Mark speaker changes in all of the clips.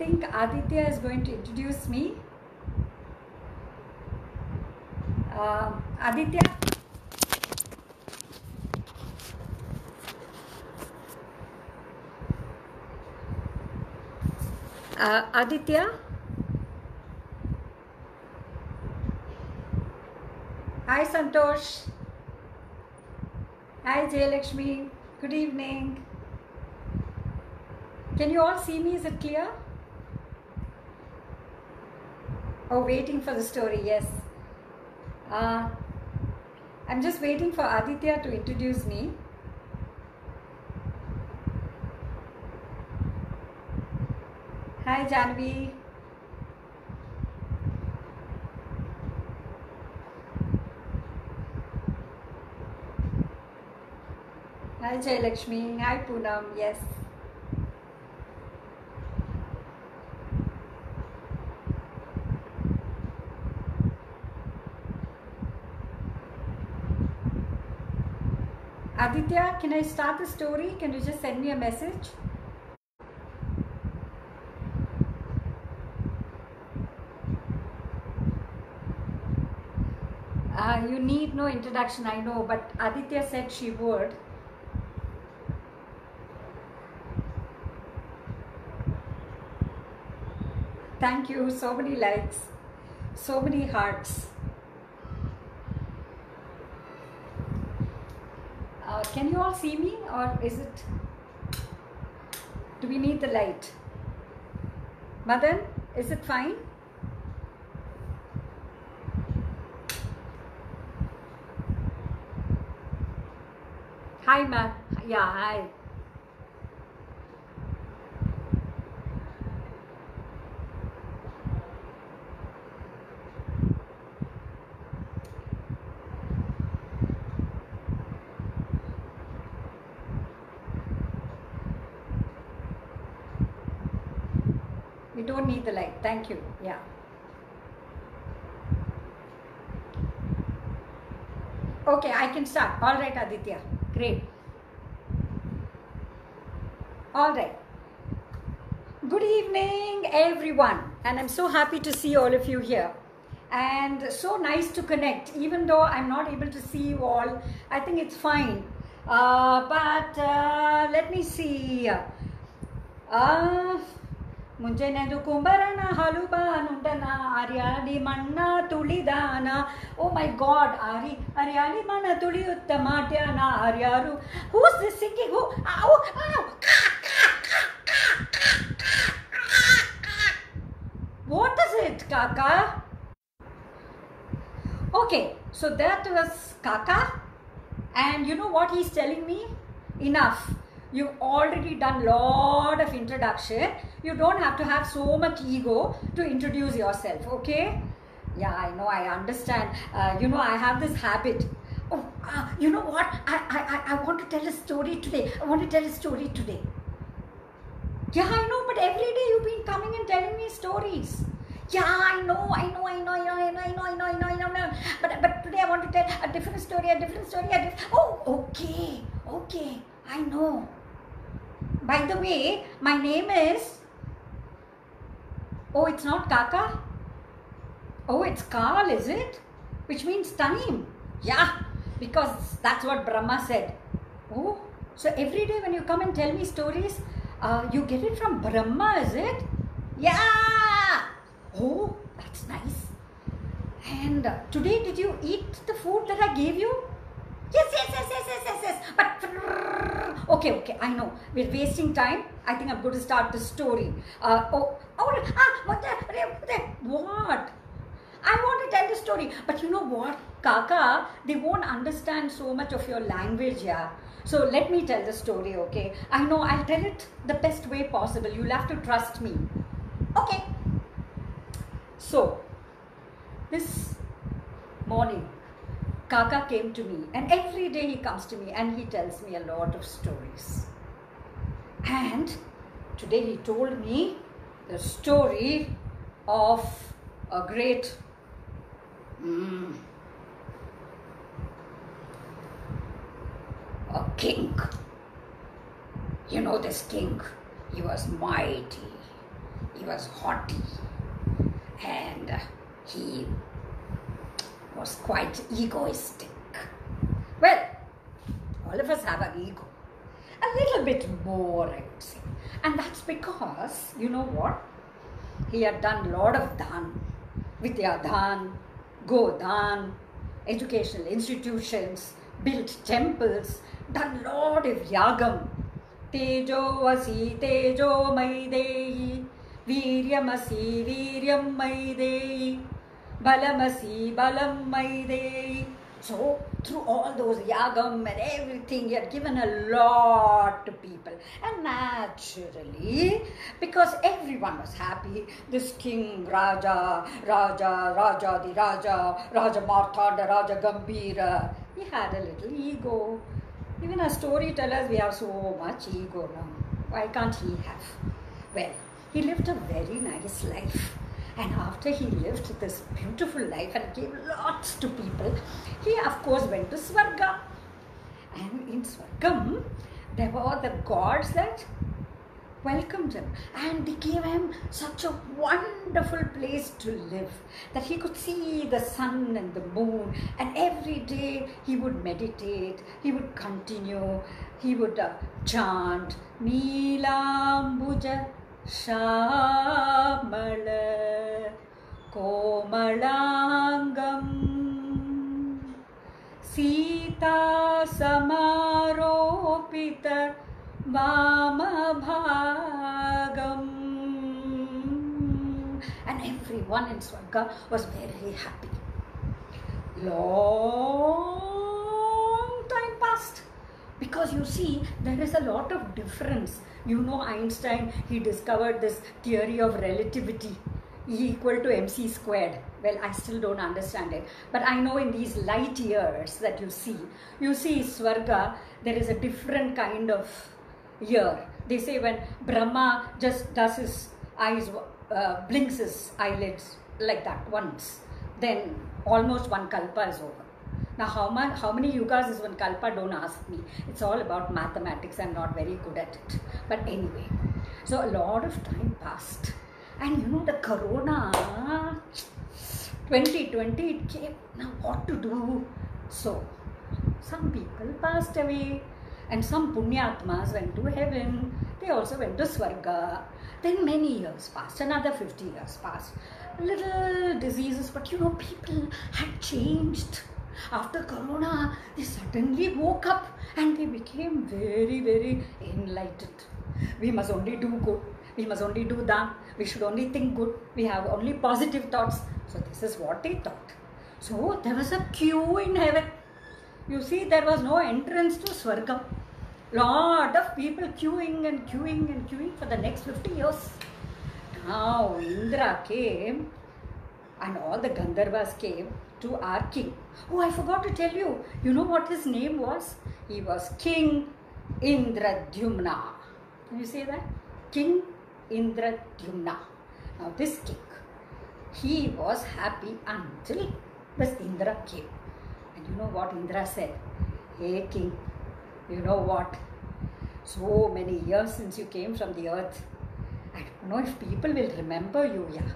Speaker 1: think Aditya is going to introduce me. Uh, Aditya. Uh, Aditya. Hi Santosh. Hi Jayalakshmi. Good evening. Can you all see me? Is it clear? Oh, waiting for the story, yes. Uh, I'm just waiting for Aditya to introduce me. Hi, Janvi. Hi, Jayalakshmi. Hi, Poonam. Yes. Aditya, can I start the story? Can you just send me a message? Uh, you need no introduction, I know, but Aditya said she would. Thank you. So many likes, so many hearts. Uh, can you all see me, or is it? Do we need the light? Madan, is it fine? Hi, Ma. Yeah, hi. We don't need the light. Thank you. Yeah. Okay, I can start. All right, Aditya. Great. All right. Good evening, everyone. And I'm so happy to see all of you here. And so nice to connect. Even though I'm not able to see you all, I think it's fine. Uh, but uh, let me see. Uh, ಮುಂಜಾನೆದು ಕುಂಬರನ ಹಲುಬ ನುಂಡನ ಅರ್ಯಾಲಿ ಮಣ್ಣ ತುಳಿದಾನ. ಓ ಮೈ god ಆರಿ ಅರ್ಯಾಲಿ ಮಣ್ಣ ತುಳಿಯುತ್ತ ಮಾಡ್ಯಾನ. ಅರ್ಯಾರು, ಹೂ ಸಿಕ್ಕಿ ಹೂ what is it ಕಾಕಾ? Okay so that was ಕಾಕಾ. And you know what is telling me enough You've already done lot of introduction. You don't have to have so much ego to introduce yourself, okay? Yeah, I know, I understand. Uh, you know, I have this habit. Oh, uh, you know what? I, I, I want to tell a story today. I want to tell a story today. Yeah, I know, but every day you've been coming and telling me stories. Yeah, I know, I know, I know, I know, I know, I know, I know, I know, I know, I know. But but today I want to tell a different story, a different story, a different. Oh, okay, okay, I know. By the way, my name is. Oh, it's not Kaka. Oh, it's Kaal, is it? Which means time. Yeah, because that's what Brahma said. Oh, so every day when you come and tell me stories, uh, you get it from Brahma, is it? Yeah. Oh, that's nice. And uh, today, did you eat the food that I gave you? Yes, yes, yes, yes, yes, yes, yes. But okay, okay, I know. We're wasting time. I think I'm going to start the story. Uh, oh, oh, ah, what? the- What? I want to tell the story, but you know what, Kaka? They won't understand so much of your language, yeah. So let me tell the story, okay? I know I'll tell it the best way possible. You'll have to trust me. Okay. So, this morning, Kaka came to me, and every day he comes to me and he tells me a lot of stories. And today he told me the story of a great mm, a king. You know, this king, he was mighty, he was haughty, and he was quite egoistic. Well, all of us have an ego. A little bit more, I would say. And that's because, you know what? He had done a lot of dhan, Vidya dhan, Go dhan, educational institutions, built temples, done a lot of yagam. Tejo asi tejo maidehi, viryamasi viryam maidehi, balamasi balam maidehi. So, through all those yagam and everything, he had given a lot to people. And naturally, because everyone was happy, this king, Raja, Raja, Raja, the Raja, Raja Martanda, Raja Gambira, he had a little ego. Even as storytellers, we have so much ego now. Why can't he have? Well, he lived a very nice life. And after he lived this beautiful life and gave lots to people, he of course went to Swarga. And in Swargam, there were the gods that welcomed him. And they gave him such a wonderful place to live that he could see the sun and the moon. And every day he would meditate he would continue he would uh, chant neelambuja shamala. कोमलाङ्गम् Sita समारोपित वामभागम् and everyone in Swarga was very happy. Long time passed because you see there is a lot of difference you know einstein he discovered this theory of relativity e equal to mc squared well i still don't understand it but i know in these light years that you see you see swarga there is a different kind of year they say when brahma just does his eyes uh, blinks his eyelids like that once then almost one kalpa is over now, how, much, how many yugas is one kalpa? Don't ask me. It's all about mathematics. I'm not very good at it. But anyway, so a lot of time passed. And you know, the corona 2020 it came. Now, what to do? So, some people passed away, and some punyatmas went to heaven. They also went to Swarga. Then many years passed, another 50 years passed. Little diseases, but you know, people had changed after corona they suddenly woke up and they became very very enlightened we must only do good we must only do that we should only think good we have only positive thoughts so this is what they thought so there was a queue in heaven you see there was no entrance to swargam lot of people queuing and queuing and queuing for the next 50 years now indra came and all the gandharvas came to our king. Oh, I forgot to tell you. You know what his name was? He was King Indradyumna. You say that? King Indradyumna. Now, this king, he was happy until this Indra came. And you know what Indra said? Hey, king, you know what? So many years since you came from the earth. I don't know if people will remember you, yeah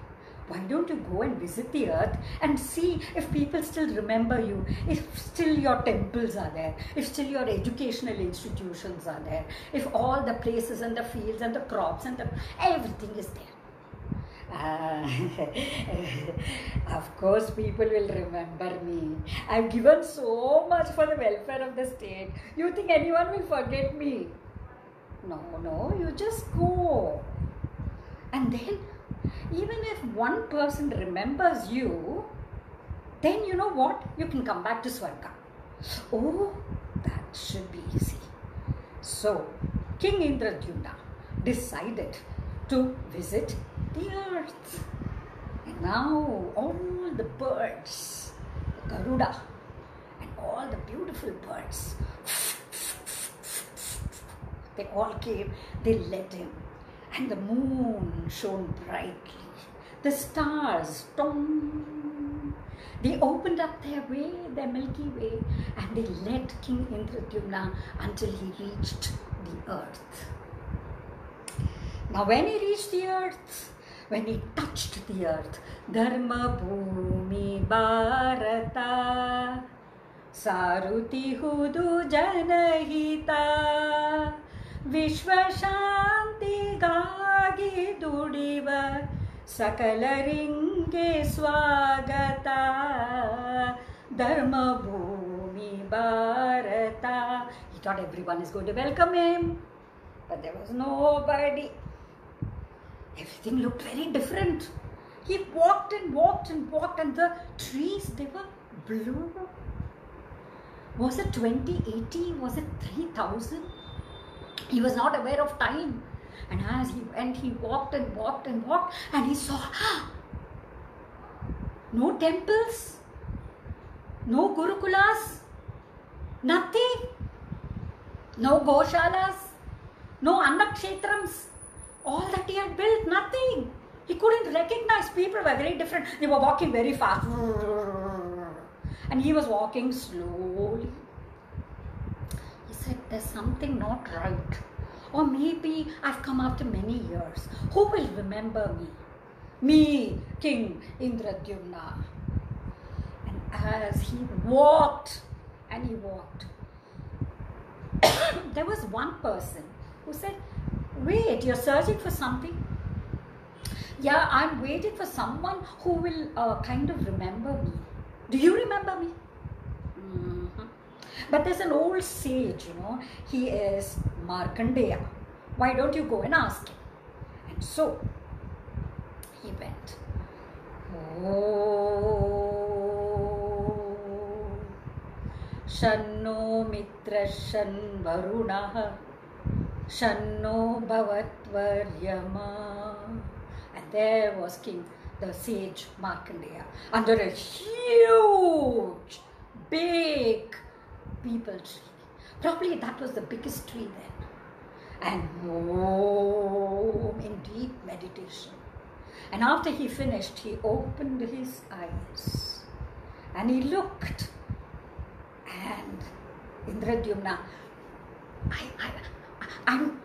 Speaker 1: why don't you go and visit the earth and see if people still remember you, if still your temples are there, if still your educational institutions are there, if all the places and the fields and the crops and the, everything is there. Uh, of course, people will remember me. I've given so much for the welfare of the state. You think anyone will forget me? No, no, you just go. And then even if one person remembers you, then you know what? You can come back to Swarga. Oh, that should be easy. So, King Indradyumna decided to visit the earth. And now all the birds, the Garuda, and all the beautiful birds, they all came, they led him and the moon shone brightly. The stars, tom, they opened up their way, their Milky Way, and they led King Indradyumna until he reached the earth. Now, when he reached the earth, when he touched the earth, Dharma Bhumi Bharata Saruti Hudu Janahita ವಿಶ್ವಶಾಂತಿಗಾಗಿ ದುಡಿವ ಸಕಲರಿಂಗೆ ಸ್ವಾಗತ ಧರ್ಮಭೂಮಿ Bharat He thought everyone is going to welcome him, but there was nobody. Everything looked very different. He walked and walked and walked, and the trees they were blue. Was it 2080? Was it 3000? He was not aware of time. And as he went, he walked and walked and walked, and he saw no temples, no gurukulas, nothing, no goshalas, no annakshetrams. All that he had built, nothing. He couldn't recognize people were very different. They were walking very fast. And he was walking slowly. Said, There's something not right. Or maybe I've come after many years. Who will remember me? Me, King Indradyumna. And as he walked and he walked, there was one person who said, Wait, you're searching for something? Yeah, I'm waiting for someone who will uh, kind of remember me. Do you remember me? But there's an old sage, you know, he is Markandeya. Why don't you go and ask him? And so he went. Oh, Shanno Mitra Shan Varunah Shanno Bhavatvaryama. And there was King, the sage Markandeya, under a huge, big peepal tree. Probably that was the biggest tree then. And oh, in deep meditation. And after he finished, he opened his eyes and he looked. And Indradyumna, I, I, I'm,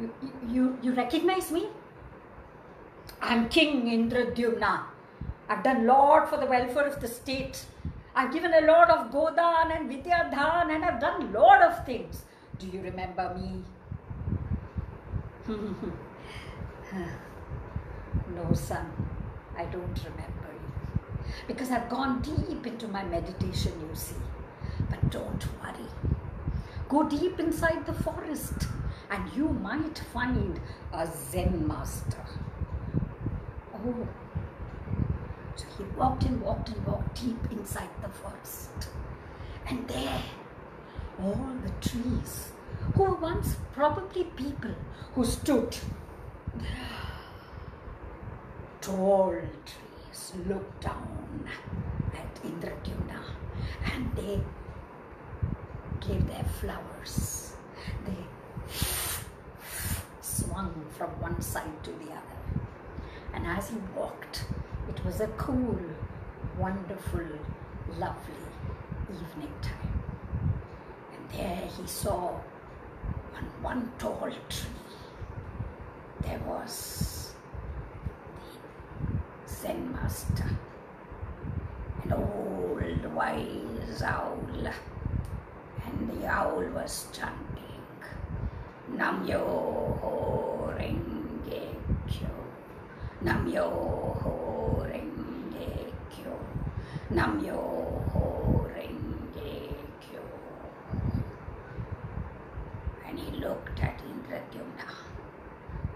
Speaker 1: you, you, you recognize me? I'm King Indradyumna. I've done lot for the welfare of the state. I've given a lot of Godan and Vidyadhan and I've done a lot of things. Do you remember me? no, son, I don't remember you. Because I've gone deep into my meditation, you see. But don't worry. Go deep inside the forest and you might find a Zen master. Oh. So he walked and walked and walked deep inside the forest. And there, all the trees, who were once probably people who stood, tall trees, looked down at Indradyumna and they gave their flowers. They swung from one side to the other. And as he walked, it was a cool, wonderful, lovely evening time. And there he saw on one tall tree, there was the Zen master, an old wise owl. And the owl was chanting, Nam Yo. Namyo Renge Kyo. Namyo Renge Kyo. And he looked at Indradyumna.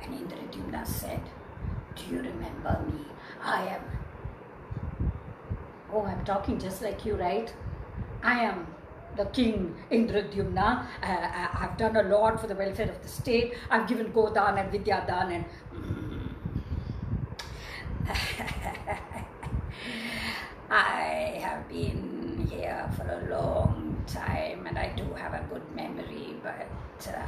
Speaker 1: And Indradyumna said, Do you remember me? I am. Oh, I'm talking just like you, right? I am the king Indradyumna. Uh, I've done a lot for the welfare of the state. I've given Godan and Vidyadan and. I have been here for a long time and I do have a good memory, but uh,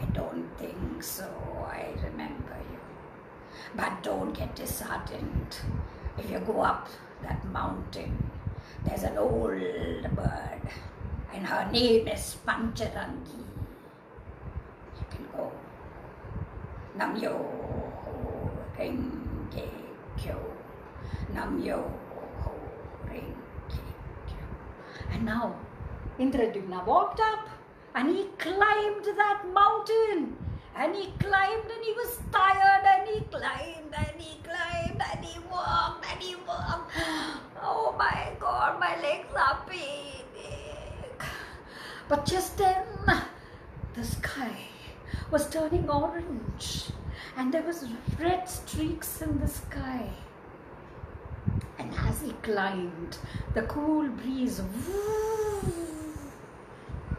Speaker 1: I don't think so. I remember you. But don't get disheartened. If you go up that mountain, there's an old bird, and her name is Pancharangi. You can go. Namyo Renge Kyo. Namyo Renge Kyo. And now Indradyumna walked up and he climbed that mountain. And he climbed and he was tired and he climbed and he climbed and he walked and he walked. Oh my god, my legs are paining. But just then the sky was turning orange and there was red streaks in the sky. And as he climbed, the cool breeze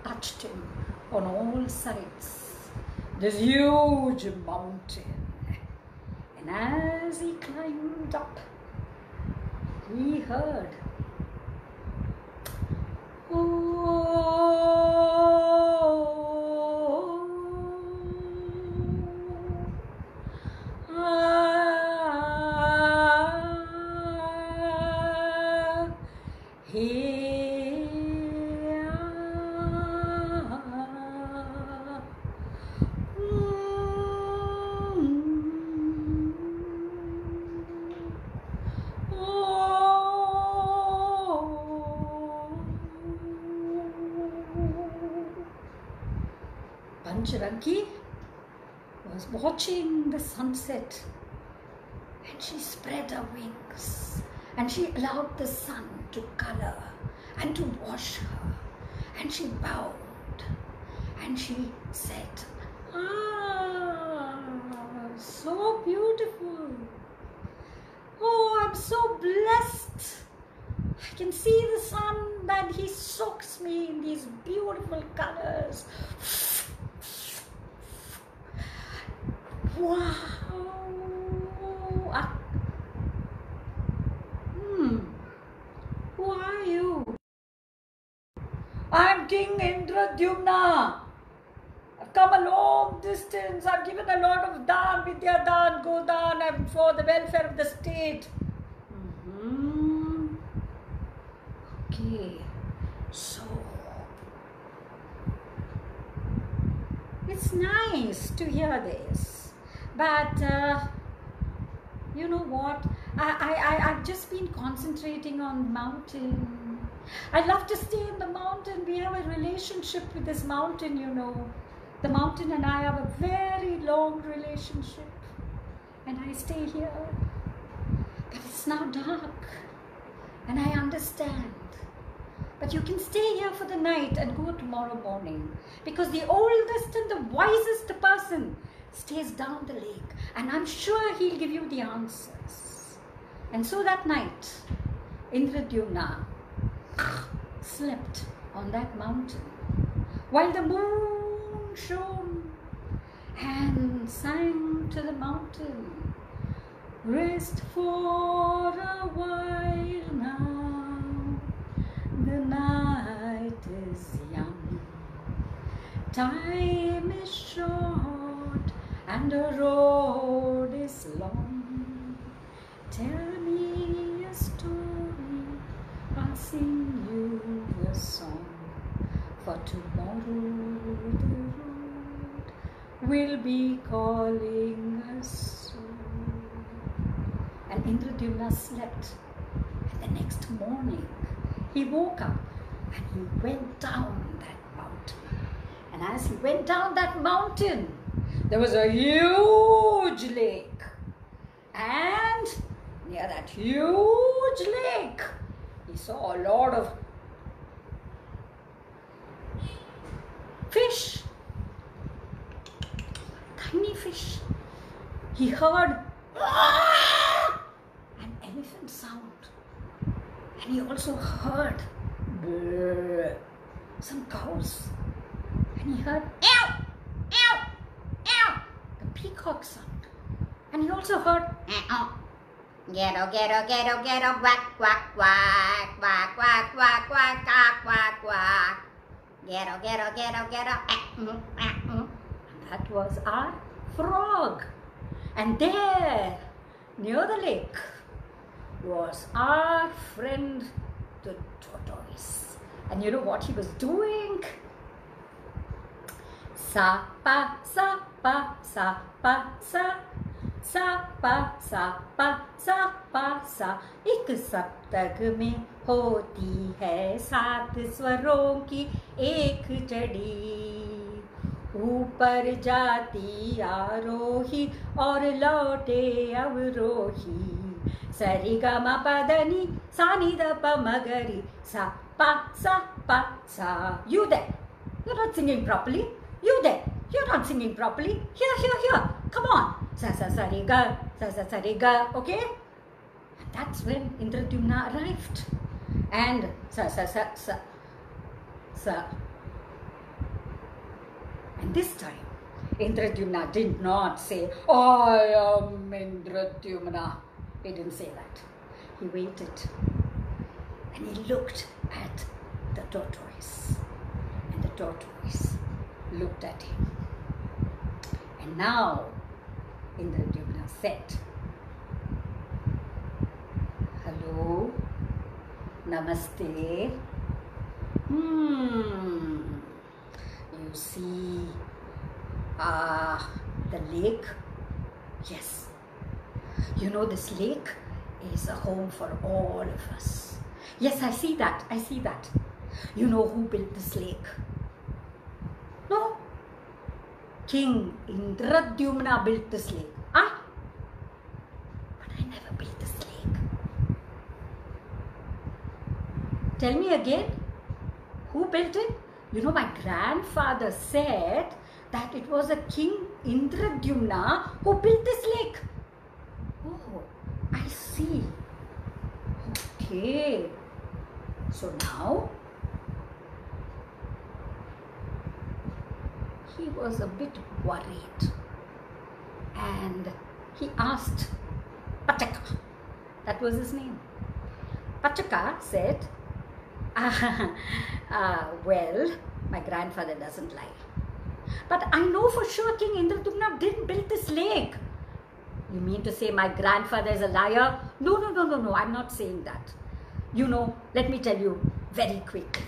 Speaker 1: touched him on all sides. This huge mountain. And as he climbed up, he heard Pancharangi was watching the sunset and she spread her wings and she allowed the sun to color and to wash her and she bowed and she said, Ah, so beautiful. Oh, I'm so blessed. I can see the sun that he soaks me in these beautiful colors. Wow. Ah. Hmm. Who are you? I'm King Indradyumna. I've come a long distance. I've given a lot of dan, vidya dan, godan, and for the welfare of the state. hmm Okay. So it's nice to hear this. But uh, you know what? I, I, I, I've just been concentrating on the mountain. I love to stay in the mountain. We have a relationship with this mountain, you know. The mountain and I have a very long relationship. And I stay here. But it's now dark. And I understand. But you can stay here for the night and go tomorrow morning. Because the oldest and the wisest person stays down the lake and I'm sure he'll give you the answers. And so that night, Indradyumna slept on that mountain while the moon shone and sang to the mountain. Rest for a while now, the night is young, time is short and the road is long. Tell me a story, I'll sing you a song. For tomorrow the road will be calling us soon. And Indradyumna slept. And the next morning he woke up and he went down that mountain. And as he went down that mountain, there was a huge lake. And near that huge lake, he saw a lot of fish. Tiny fish. He heard "Ah!" an elephant sound. And he also heard some cows. And he heard the peacock sound. And he also heard ow.
Speaker 2: Ghetto, ghetto, ghetto, ghetto, quack, quack, quack, quack, quack, quack, quack, quack, quack, quack. Ghetto, ghetto, ghetto, ghetto, mm, ah, mm.
Speaker 1: That was our frog. And there, near the lake, was our friend the tortoise. And you know what he was doing? sa pa sa pa sa pa sa. सा पा सा पा सा पा सा एक सप्तक में होती है सात स्वरों की एक चढ़ी ऊपर जाती आरोही और लौटे अवरोही। सरी ग म पदनी सा नि द प मगरी सा। पा सा पा सा you there you're not singing properly. you there you're not singing properly. Here here here. Come on. Sa sa sa re ga. Sa sa sa re ga. Okay? That's when Indradyumna arrived. And sa sa sa sa sa. And this time Indradyumna did not say I am Indradyumna. He didn't say that. He waited. And he looked at the tortoise. And the tortoise looked at him now Indradyumna said, Hello, Namaste. Hmm, you see uh, the lake? Yes. You know, this lake is a home for all of us. Yes, I see that. I see that. You know who built this lake? No, King Indradyumna built this lake. Ah? But I never built this lake. Tell me again, who built it? You know, my grandfather said that it was a King Indradyumna who built this lake. Oh, I see. Okay. So now he was a bit worried and he asked Pachaka, that was his name. Pachaka said, uh, Well, my grandfather doesn't lie. But I know for sure King Indradyumna didn't build this lake. You mean to say my grandfather is a liar? No, no, no, no, no, I'm not saying that. You know, let me tell you very quickly.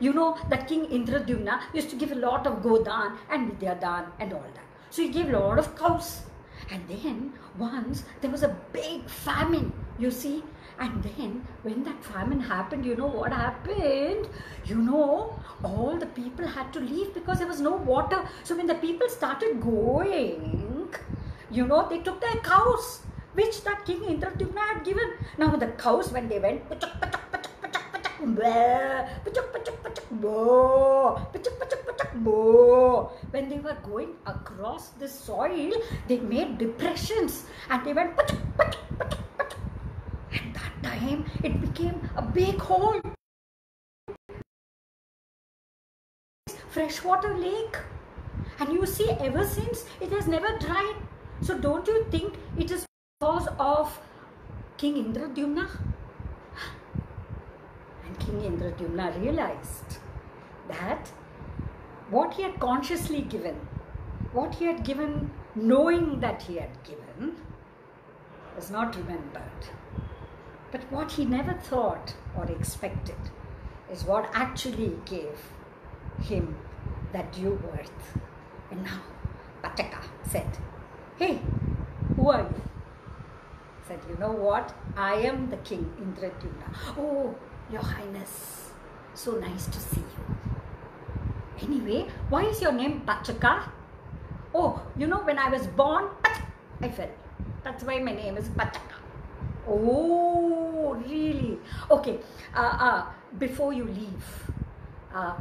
Speaker 1: You know that King Indradyumna used to give a lot of Godan and Vidyadan and all that. So he gave a lot of cows. And then once there was a big famine, you see. And then when that famine happened, you know what happened? You know, all the people had to leave because there was no water. So when the people started going, you know, they took their cows, which that King Indradyumna had given. Now the cows, when they went, pachak, boo. When they were going across the soil, they made depressions and they went pachak. And that time it became a big hole. Freshwater lake. And you see, ever since it has never dried. So don't you think it is because of King Indradyumna? King Indradyumna realized that what he had consciously given, what he had given knowing that he had given, was not remembered. But what he never thought or expected is what actually gave him that due worth. And now Pachaka said, Hey, who are you? Said, You know what? I am the king, Indradyumna. Oh, your highness, so nice to see you. Anyway, why is your name Pachaka? Oh, you know, when I was born, I fell. That's why my name is Pachaka. Oh, really? Okay, uh, uh, before you leave, uh,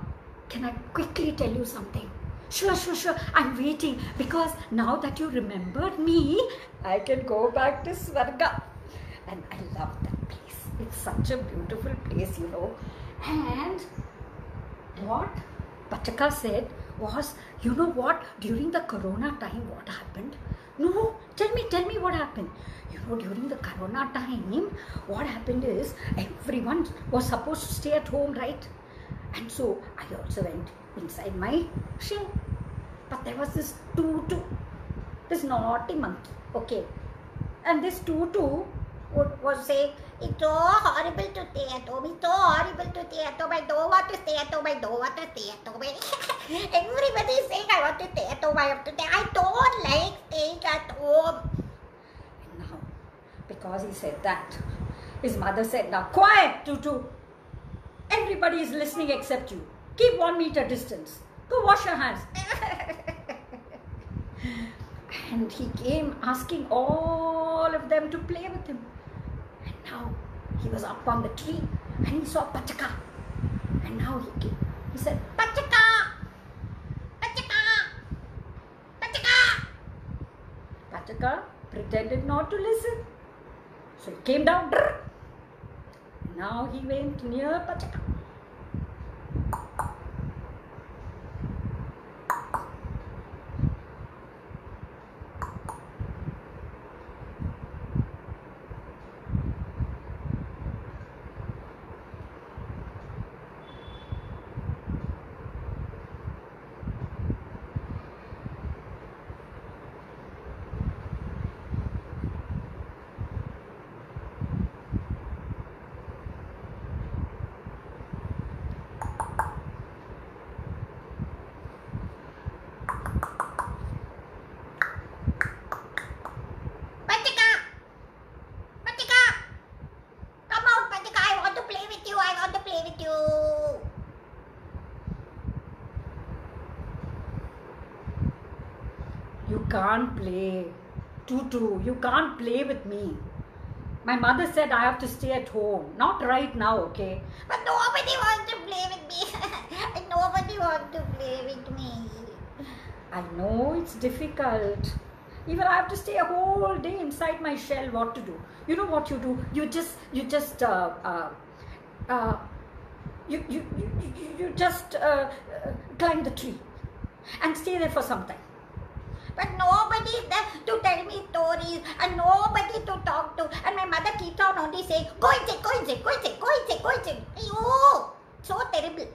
Speaker 1: can I quickly tell you something? Sure, sure, sure. I'm waiting because now that you remembered me, I can go back to Swarga. And I love that. It's such a beautiful place, you know. And what Pachaka said was, you know what, during the corona time, what happened? No, tell me, tell me what happened. You know, during the corona time, what happened is everyone was supposed to stay at home, right? And so I also went inside my shell. But there was this tutu, this naughty monkey, okay. And this tutu would, was saying,
Speaker 2: It's so horrible to stay at home. Horrible to stay at home. I don't want to stay at home. I don't want to stay at home. Everybody is saying I want to stay at home. I to stay. I don't like staying at home.
Speaker 1: And now, because he said that, his mother said, Now quiet, Tutu. Everybody is listening except you. Keep one meter distance. Go wash your hands. And he came asking all of them to play with him. Now he was up on the tree and he saw Pachaka. And now he came. He said,
Speaker 2: Pachaka! Pachaka! Pachaka!
Speaker 1: Pachaka pretended not to listen. So he came down. Now he went near. Pachaka!
Speaker 2: Pachaka! Come out, Pachaka. I want to play with you. I want to play with you.
Speaker 1: You can't play. Tutu, you can't play with me. My mother said I have to stay at home. Not right now, okay?
Speaker 2: But nobody wants to play with me. nobody wants to play with me.
Speaker 1: I know it's difficult. Even I have to stay a whole day inside my shell. What to do? You know what you do? You just, you just, uh, uh, uh, you, you, you, you- you just uh, uh, climb the tree and stay there for some time.
Speaker 2: But nobody is there to tell me stories and nobody to talk to. And my mother keeps on only saying, go inside, go inside, go inside, go inside, go inside. Ayyo, so terrible.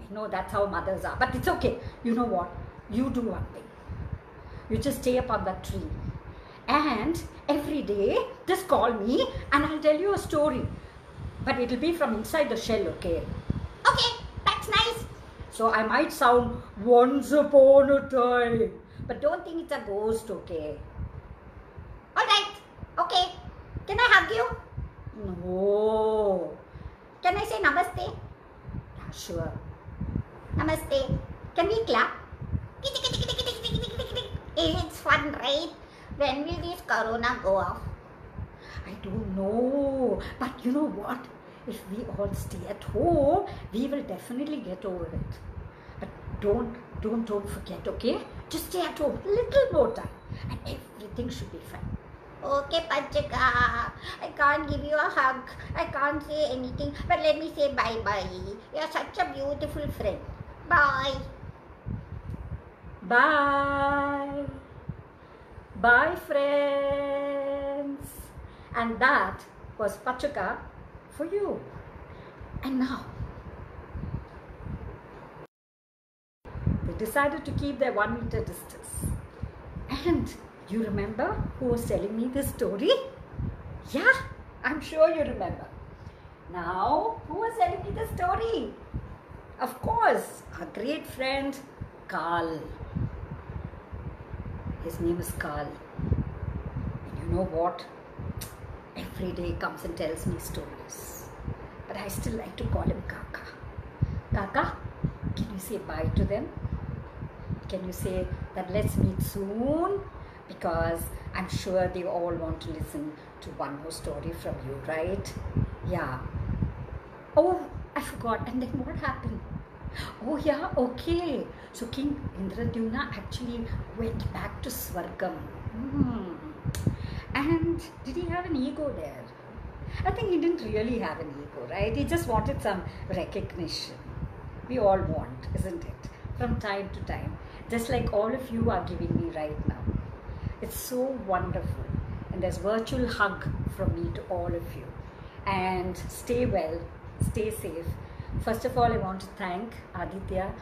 Speaker 1: I know that's how mothers are, but it's okay. You know what? You do one thing. You just stay up on that tree. And every day, just call me and I'll tell you a story. But it'll be from inside the shell, okay?
Speaker 2: Okay, that's nice.
Speaker 1: So I might sound once upon a time. But don't think it's a ghost, okay?
Speaker 2: All right, okay. Can I hug you?
Speaker 1: No.
Speaker 2: Can I say namaste?
Speaker 1: Sure.
Speaker 2: Namaste. Can we clap? It's fun, right? When will this corona go off?
Speaker 1: I don't know. But you know what? If we all stay at home, we will definitely get over it. But don't, don't, don't forget, okay? Just stay at home a little more time and everything should be fine.
Speaker 2: Okay, Pachaka. I can't give you a hug. I can't say anything. But let me say bye bye. You're such a beautiful friend. Bye.
Speaker 1: Bye. Bye, friends. And that was Pachaka for you. And now, they decided to keep their one meter distance. And you remember who was telling me this story? Yeah, I'm sure you remember. Now, who was telling me the story? Of course, our great friend Kaal. His name is Kaal. And you know what? Every day comes and tells me stories. But I still like to call him Kaka. Kaka, can you say bye to them? Can you say that let's meet soon? Because I'm sure they all want to listen to one more story from you, right? Yeah. Oh, I forgot. And then what happened? Oh, yeah, okay. So King Indradyumna actually went back to Swargam. Hmm. And did he have an ego there? I think he didn't really have an ego, right? He just wanted some recognition. We all want, isn't it? From time to time. Just like all of you are giving me right now. It's so wonderful. And there's virtual hug from me to all of you. And stay well, stay safe. First of all, I want to thank Aditya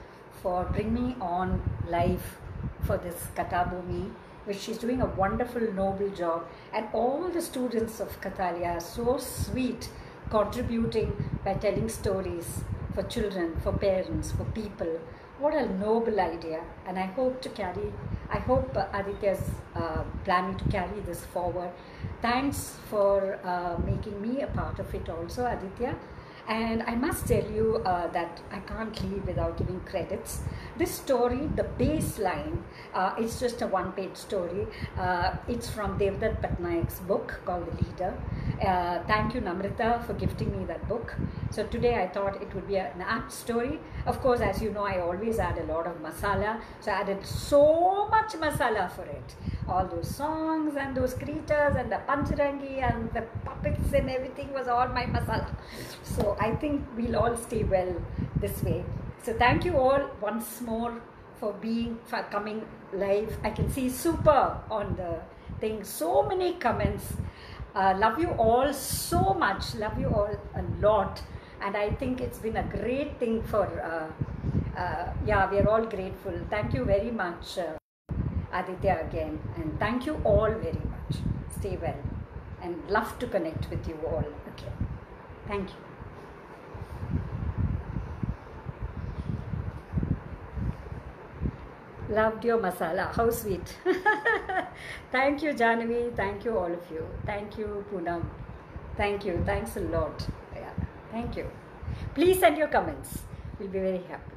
Speaker 1: for bringing me on live for this KathaBhoomi which she's doing a wonderful, noble job. And all the students of Kathalaya are so sweet, contributing by telling stories for children, for parents, for people. What a noble idea. And I hope to carry, I hope Aditya's uh, planning to carry this forward. Thanks for uh, making me a part of it also, Aditya. And I must tell you uh, that I can't leave without giving credits. This story, the baseline, uh, it's just a one page story. Uh, it's from Devdutt Pattanaik's book called The Leader. Uh, thank you, Namrita, for gifting me that book. So today I thought it would be an apt story. Of course, as you know, I always add a lot of masala. So I added so much masala for it all those songs and those creatures and the pancharangi and the puppets and everything was all my masala. So I think we'll all stay well this way. So thank you all once more for being for coming live. I can see super on the thing. So many comments. Uh, love you all so much. Love you all a lot. And I think it's been a great thing for. Uh, uh, yeah, we are all grateful. Thank you very much. Aditya again. And thank you all very much. Stay well. And love to connect with you all. Okay. Thank you. Loved your masala. How sweet. Thank you, Janavi. Thank you, all of you. Thank you, Poonam. Thank you. Thanks a lot. Yeah. Thank you. Please send your comments. We'll be very happy.